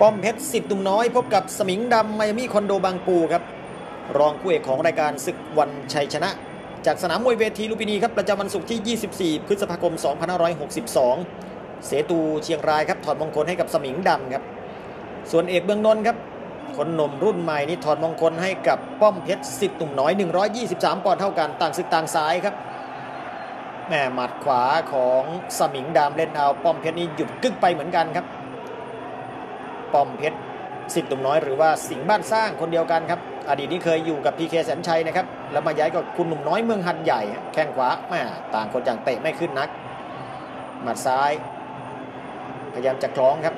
ป้อมเพชรสิบตุ่มน้อย พบกับสมิงดำไมอามี่คอนโดบางปูครับ รองคู่เอกของรายการศึกวันชัยชนะ จากสนามมวยเวทีลุมพินีครับประจำวันศุกร์ที่ 24 พฤษภาคม 2562 เสตูเชียงรายครับถอดมงคลให้กับสมิงดำครับ ส่วนเอกเบืองนนท์ครับคนหนุ่มรุ่นใหม่นี่ถอดมงคลให้กับป้อมเพชรสิบตุ่มน้อย 123 ปอนด์เท่ากันต่างศึกต่างสายครับแม่หมัดขวาของสมิงดำเล่นเอาป้อมเพชรนี่หยุดกึกไปเหมือนกันครับ ปอมเพชรสิทธิ์ตุ่มน้อยหรือว่าสิงห์บ้านสร้างคนเดียวกันครับ อดีตนี้เคยอยู่กับพีเคแสนชัยนะครับ แล้วมาย้ายกับคุณหนุ่มน้อยเมืองหัดใหญ่ แข้งขวาแม่ต่างคนต่างเตะไม่ขึ้นนัก หมัดซ้าย พยายามจะคล้องครับ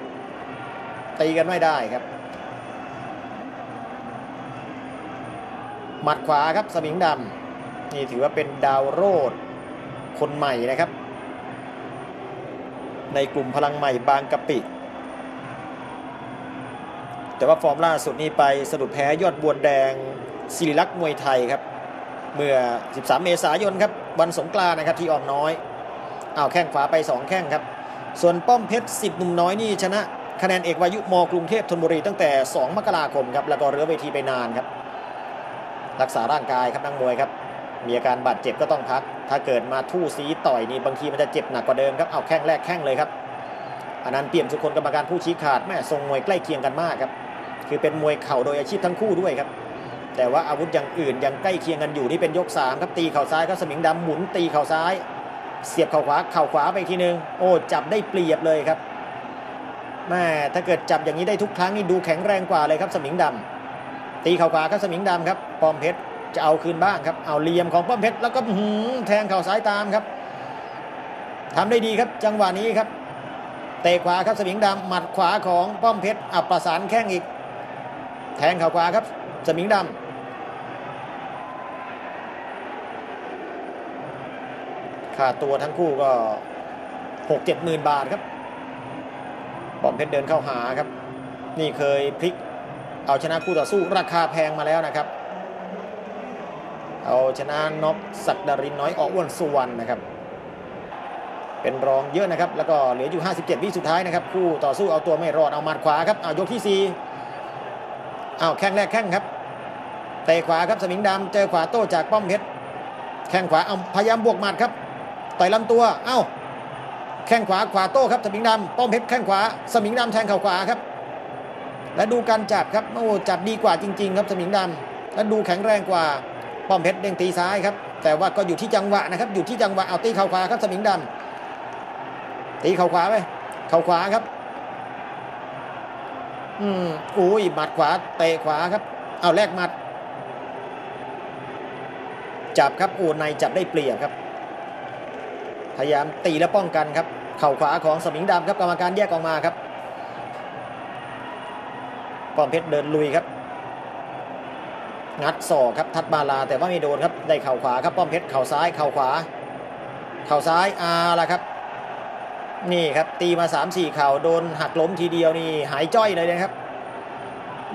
ตีกันไม่ได้ครับ หมัดขวาครับสมิงดำนี่ถือว่าเป็นดาวโรดคนใหม่นะครับ ในกลุ่มพลังใหม่บางกะปิ แต่ว่าฟอร์มล่าสุดนี้ไปสะดุดแพ้ยอดบวนแดงศิริลักษ์มวยไทยครับ เมื่อ 13 เมษายนครับวันสงกรานนะครับที่อ่อนน้อยอ้าวแข้งขวาไป 2 แข้งครับ ส่วนป้อมเพชรสิบหนุ่มน้อยนี่ชนะคะแนนเอกวายุมกรุงเทพธนบุรีตั้งแต่ 2 มกราคมครับแล้วก็เรือเวทีไปนานครับ รักษาร่างกายครับนักมวยครับมีอาการบาดเจ็บก็ต้องพัก ถ้าเกิดมาทู่ซีต่อยนี่บางทีมันจะเจ็บหนักกว่าเดิมครับเอาแข้งแรกแข้งเลยครับอันนั้นเปี่ยมสุคนกรรมการผู้ชี้ขาดแม่ทรงมวยใกล้เคียงกันมากครับ คือเป็นมวยเข่าโดยอาชีพทั้งคู่ด้วยครับ แต่ว่าอาวุธอย่างอื่นยังใกล้เคียงกันอยู่นี่เป็นยก3ครับตีเข่าซ้ายครับสมิงดำหมุนตีเข่าซ้าย เสียบเข่าขวาเข่าขวาไปทีนึงโอ้จับได้เปรียบเลยครับแม่ถ้าเกิดจับอย่างนี้ได้ทุกครั้งนี่ดูแข็งแรงกว่าเลยครับสมิงดำตีเข่าขวาครับสมิงดำครับป้อมเพชรจะเอาคืนบ้างครับเอาเหลี่ยมของป้อมเพชรแล้วก็แทงเข่าซ้ายตามครับทำได้ดีครับจังหวะนี้ครับเตะขวาครับสมิงดำหมัดขวาของป้อมเพชรอับประสานแข้งอีก แทงเข่าขวาครับสมิงดำค่าตัวทั้งคู่ก็หกเจ็ดหมื่นบาทครับป้อมเพชรเดินเข้าหาครับ นี่เคยพลิกเอาชนะคู่ต่อสู้ราคาแพงมาแล้วนะครับ เอาชนะน็อกสักดารินน้อยออกอ้วนสุวรรณนะครับเป็นรองเยอะนะครับ แล้วก็เหลืออยู่ 57 วิสุดท้ายนะครับ คู่ต่อสู้เอาตัวไม่รอด เอาหมัดขวาครับ เอายกที่4เอาแข้งแรกแข้งครับเตะขวาครับสมิงดำเจอขวาโต้จากป้อมเพชรแข้งขวาเอาพยายามบวกหมัดครับต่อยลำตัวเอ้าแข้งขวาขวาโต้ครับสมิงดำป้อมเพชรแข้งขวาสมิงดำแทงเข่าขวาครับ และดูการจับครับโอ้จับดีกว่าจริง ๆ ครับสมิงดำและดูแข็งแรงกว่าป้อมเพชรเด้งตีซ้ายครับ แต่ว่าก็อยู่ที่จังหวะนะครับ อยู่ที่จังหวะเอาตีเข่าขวาครับสมิงดำตีเข่าขวาไปเข่าขวาครับ อืมอุ้ยหมัดขวาเตะขวาครับ เอาแลกหมัด จับครับโอ้ในจับได้เปรียบครับ พยายามตีและป้องกันครับ เข่าขวาของสมิงดำครับกรรมการแยกออกมาครับป้อมเพชรเดินลุยครับ งัดศอกครับทัดบาลาแต่ว่าไม่โดนครับได้เข่าขวาครับป้อมเพชรเข่าซ้ายเข่าขวา เข่าซ้ายอาละครับ นี่ครับตีมา 3 4 เข่าโดนหักล้มทีเดียวนี่หายจ้อยเลยนะครับ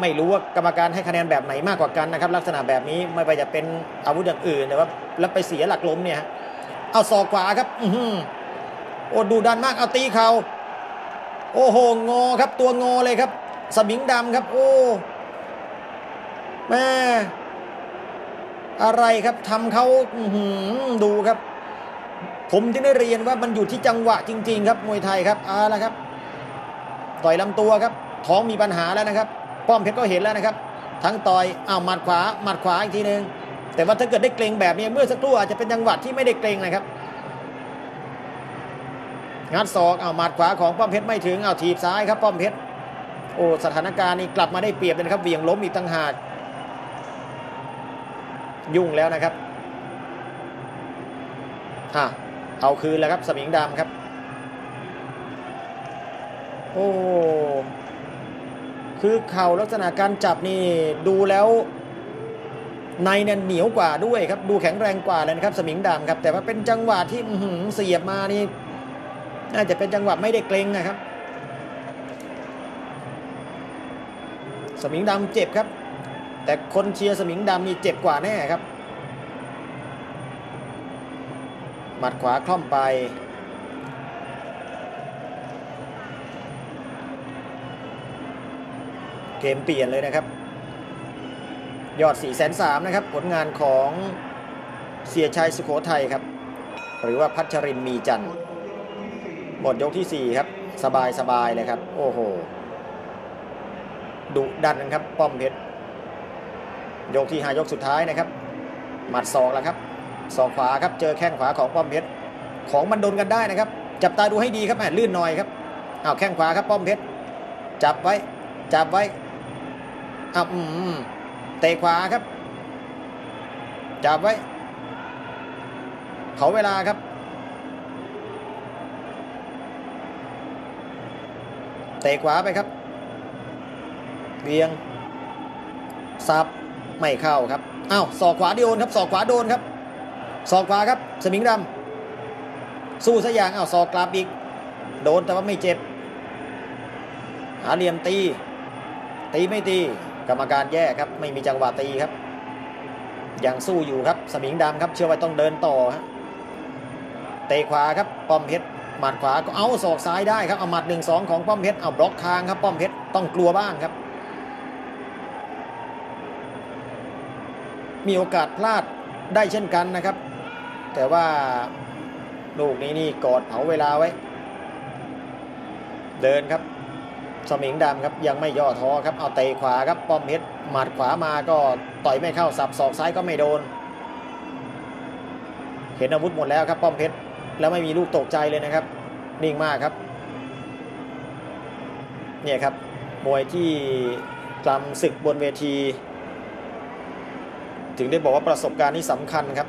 ไม่รู้ว่ากรรมการให้คะแนนแบบไหนมากกว่ากันนะครับ ลักษณะแบบนี้ไม่ไปจะเป็นอาวุธอย่างอื่นแต่ว่าแล้วไปเสียหลักล้มเนี่ยเอาศอกขวาครับ อืโอ้ดูดันมากเอาตีเข่าโอ้โหงอครับ ตัวงอเลยครับ สมิงดำครับ โอ้แม่อะไรครับทำเขาดูครับ ผมจึงได้เรียนว่ามันอยู่ที่จังหวะจริง ๆ ครับมวยไทยครับเอาละครับ ต่อยลำตัวครับ ท้องมีปัญหาแล้วนะครับ ป้อมเพชรก็เห็นแล้วนะครับ ทั้งต่อยอ้าวหมัดขวาหมัดขวาอีกทีหนึ่งแต่ว่าถ้าเกิดได้เกรงแบบนี้เมื่อสักครู่อาจจะเป็นจังหวะที่ไม่ได้เกรงนะครับงัดศอกเอาหมัดขวาของป้อมเพชรไม่ถึงเอาถีบซ้ายครับป้อมเพชรโอ้สถานการณ์นี้กลับมาได้เปรียบเลยครับเวียงล้มอีกตั้งหากยุ่งแล้วนะครับ เอาคืนแล้วครับสมิงดำครับ โอ้คือเข่าลักษณะการจับนี่ดูแล้วในเนี่ยเหนียวกว่าด้วยครับ ดูแข็งแรงกว่าเลยนะครับ สมิงดำครับ แต่ว่าเป็นจังหวะที่เสียบมานี่น่าจะเป็นจังหวะไม่ได้เกรงนะครับ สมิงดำเจ็บครับ แต่คนเชียร์สมิงดำนี่เจ็บกว่าแน่ครับ หมัดขวาคล่อมไป เกมเปลี่ยนเลยนะครับ ยอด4 3 0 0 0นสนะครับ ผลงานของเสียชัยสุโขทัยครับ หรือว่าพัชรินมีจันทร์หมดยกทีสี่ 4 ครับ สบายสบายเลยครับ โอ้โหดุดันครับ ป้อมเพชรยกที่ห้ายกสุดท้ายนะครับ หมัดศอกแล้วครับ ศอกขวาครับเจอแข้งขวาของป้อมเพชรของมันโดนกันได้นะครับ จับตาดูให้ดีครับแหมลื่นหน่อยครับเอาแข้งขวาครับป้อมเพชรจับไว้จับไว้อ้าวเตะขวาครับ จับไว้ เขาเวลาครับ เตะขวาไปครับเวียงซับไม่เข้าครับอ้าวศอกขวาโดนครับศอกขวาโดนครับ ศอกขวาครับ สมิงดำสู้ซะอย่างอ้าวศอกกลับอีก โดนแต่ว่าไม่เจ็บ หาเหลี่ยมตี ตีไม่ตี กรรมการแย่ครับ ไม่มีจังหวะตีครับ ยังสู้อยู่ครับ สมิงดำครับ เชื่อว่าต้องเดินต่อฮะเตะขวาครับ ป้อมเพชร หมัดขวา ก็เอาศอกซ้ายได้ครับ เอาหมัดหนึ่งสองของป้อมเพชร เอาบล็อกคางครับ ป้อมเพชร ต้องกลัวบ้างครับ มีโอกาสพลาดได้เช่นกันนะครับ แต่ว่าลูกนี้นี่กอดเผาเวลาไว้ เดินครับ สมิงดำครับยังไม่ย่อท้อครับเอาเตะขวาครับป้อมเพชรหมัดขวามาก็ต่อยไม่เข้าสับศอกซ้ายก็ไม่โดน เห็นอาวุธหมดแล้วครับ ป้อมเพชรแล้วไม่มีลูกตกใจเลยนะครับ นิ่งมากครับ เนี่ยครับมวยที่กลำศึกบนเวที ถึงได้บอกว่าประสบการณ์นี้สำคัญครับ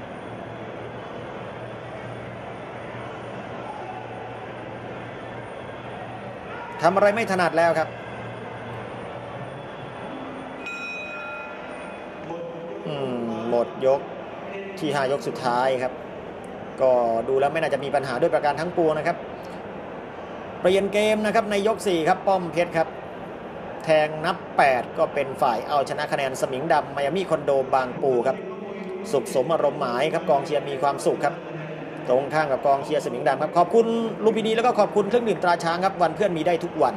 ทำอะไรไม่ถนัดแล้วครับหมดยกที่ห้ายกสุดท้ายครับ ก็ดูแล้วไม่น่าจะมีปัญหาด้วยประการทั้งปวงนะครับ เปลี่ยนเกมนะครับในยก 4 ครับ ป้อมเพชรครับ แทงนับ 8 ก็เป็นฝ่ายเอาชนะคะแนนสมิงดำมายามีคอนโดบางปูครับ สุขสมอารมณ์หมายครับกองเชียร์มีความสุขครับ ตรงข้างกับกองเชียร์สมิงดำครับ ขอบคุณลูมพินีแล้วก็ขอบคุณเครื่องดื่มตราช้างครับ วันเพื่อนมีได้ทุกวัน